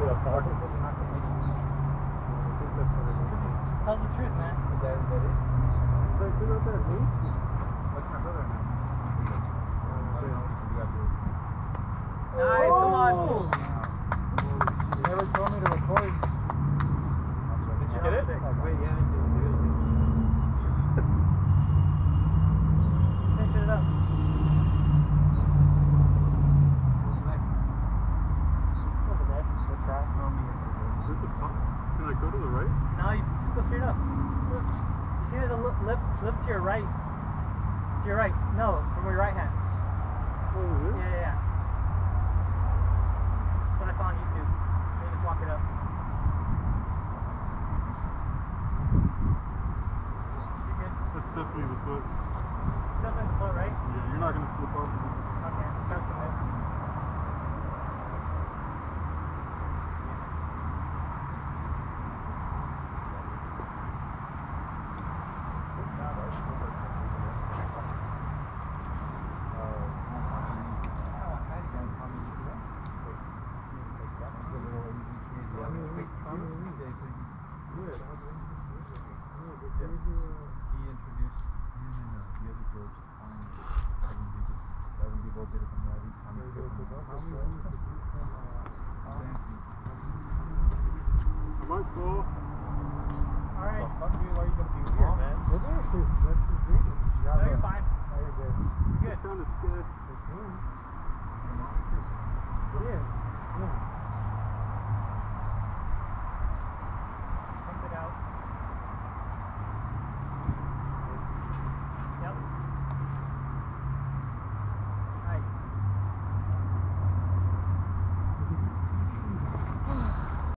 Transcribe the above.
the part is not committing. I think that's what it is. Tell the truth, man. Is that what that is? Like, you know what that means? What's my brother now? I don't know. You got to. Nice, come on. Oh. You never told me to record. Did you get it? Like, wait, yeah, I did. Finish it up. What's next? Over there. The track? No, me. There's a top. Can I go to the right? No, you just go straight up. You see there's a lip, lip, to your right. To your right. No, from your right hand. Oh, Yeah, yeah, yeah. That's what I saw on YouTube. Then you just walk it up. That's definitely the foot. Step in the foot, right? Yeah, you're not gonna slip off. Okay, start from there. He introduced him and uh, the other George Tommy. I think they just, I think they both did it from Raleigh. Tommy did it from Fancy. I might fall. Alright. fuck, dude? Why are you gonna be weird, man? Well, that's his, that's his reason. No, you're fine. Oh, you're good. You're good. It's kind of scared. Come on. Yeah. Yeah.